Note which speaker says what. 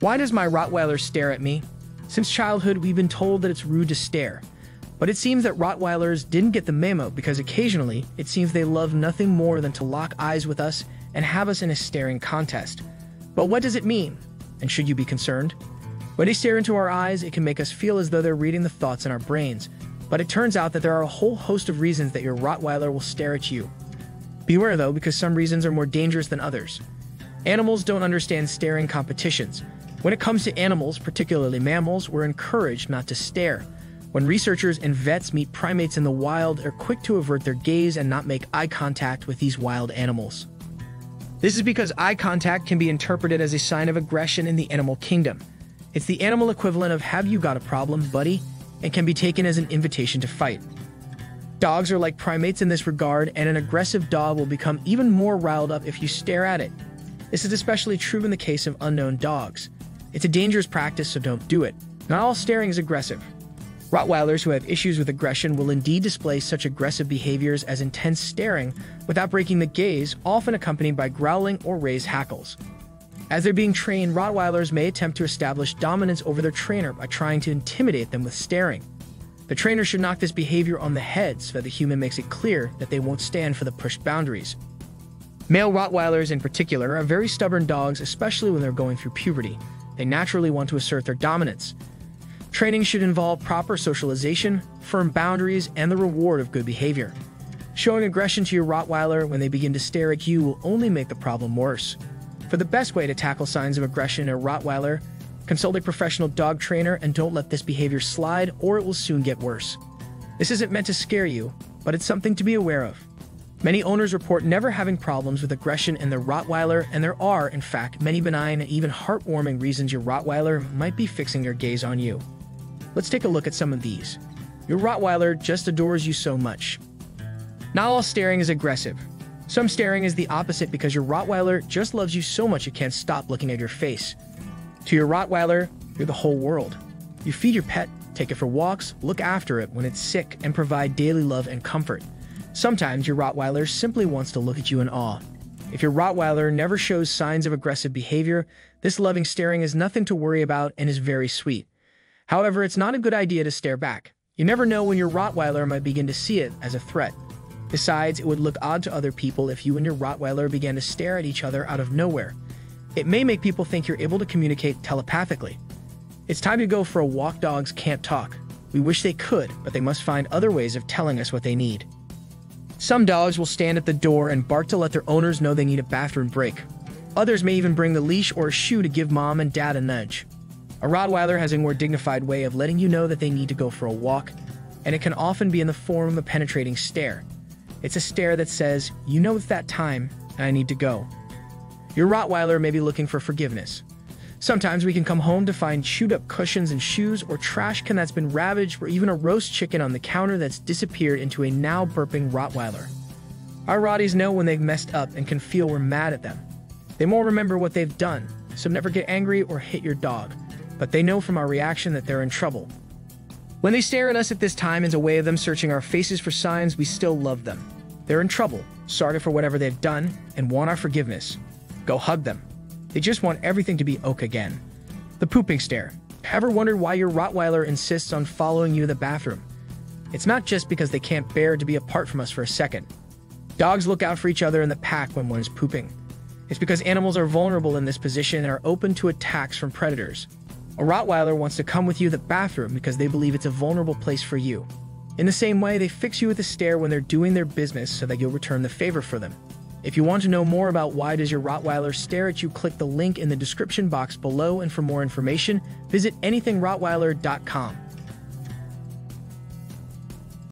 Speaker 1: Why does my Rottweiler stare at me? Since childhood, we've been told that it's rude to stare. But it seems that Rottweilers didn't get the memo because occasionally it seems they love nothing more than to lock eyes with us and have us in a staring contest. But what does it mean? And should you be concerned? When they stare into our eyes, it can make us feel as though they're reading the thoughts in our brains. But it turns out that there are a whole host of reasons that your Rottweiler will stare at you. Beware though, because some reasons are more dangerous than others. Animals don't understand staring competitions, when it comes to animals, particularly mammals, we're encouraged not to stare. When researchers and vets meet primates in the wild, they're quick to avert their gaze and not make eye contact with these wild animals. This is because eye contact can be interpreted as a sign of aggression in the animal kingdom. It's the animal equivalent of have you got a problem, buddy, and can be taken as an invitation to fight. Dogs are like primates in this regard, and an aggressive dog will become even more riled up if you stare at it. This is especially true in the case of unknown dogs. It's a dangerous practice, so don't do it. Not all staring is aggressive. Rottweilers who have issues with aggression will indeed display such aggressive behaviors as intense staring without breaking the gaze, often accompanied by growling or raised hackles. As they're being trained, Rottweilers may attempt to establish dominance over their trainer by trying to intimidate them with staring. The trainer should knock this behavior on the head so that the human makes it clear that they won't stand for the pushed boundaries. Male Rottweilers, in particular, are very stubborn dogs, especially when they're going through puberty. They naturally want to assert their dominance. Training should involve proper socialization, firm boundaries, and the reward of good behavior. Showing aggression to your Rottweiler when they begin to stare at you will only make the problem worse. For the best way to tackle signs of aggression in a Rottweiler, consult a professional dog trainer and don't let this behavior slide or it will soon get worse. This isn't meant to scare you, but it's something to be aware of. Many owners report never having problems with aggression in their Rottweiler, and there are, in fact, many benign and even heartwarming reasons your Rottweiler might be fixing their gaze on you. Let's take a look at some of these. Your Rottweiler just adores you so much. Not all staring is aggressive. Some staring is the opposite because your Rottweiler just loves you so much it can't stop looking at your face. To your Rottweiler, you're the whole world. You feed your pet, take it for walks, look after it when it's sick, and provide daily love and comfort. Sometimes your Rottweiler simply wants to look at you in awe. If your Rottweiler never shows signs of aggressive behavior, this loving staring is nothing to worry about and is very sweet. However, it's not a good idea to stare back. You never know when your Rottweiler might begin to see it as a threat. Besides, it would look odd to other people if you and your Rottweiler began to stare at each other out of nowhere. It may make people think you're able to communicate telepathically. It's time to go for a walk dogs can't talk. We wish they could, but they must find other ways of telling us what they need. Some dogs will stand at the door and bark to let their owners know they need a bathroom break. Others may even bring the leash or a shoe to give mom and dad a nudge. A Rottweiler has a more dignified way of letting you know that they need to go for a walk, and it can often be in the form of a penetrating stare. It's a stare that says, You know it's that time, and I need to go. Your Rottweiler may be looking for forgiveness. Sometimes we can come home to find chewed up cushions and shoes, or trash can that's been ravaged, or even a roast chicken on the counter that's disappeared into a now burping Rottweiler. Our Rotties know when they've messed up and can feel we're mad at them. They won't remember what they've done, so never get angry or hit your dog, but they know from our reaction that they're in trouble. When they stare at us at this time as a way of them searching our faces for signs we still love them. They're in trouble, sorry for whatever they've done, and want our forgiveness. Go hug them. They just want everything to be oak again. The pooping stare. Ever wondered why your Rottweiler insists on following you to the bathroom? It's not just because they can't bear to be apart from us for a second. Dogs look out for each other in the pack when one is pooping. It's because animals are vulnerable in this position and are open to attacks from predators. A Rottweiler wants to come with you to the bathroom because they believe it's a vulnerable place for you. In the same way, they fix you with a stare when they're doing their business so that you'll return the favor for them. If you want to know more about why does your Rottweiler stare at you, click the link in the description box below and for more information, visit anythingrottweiler.com.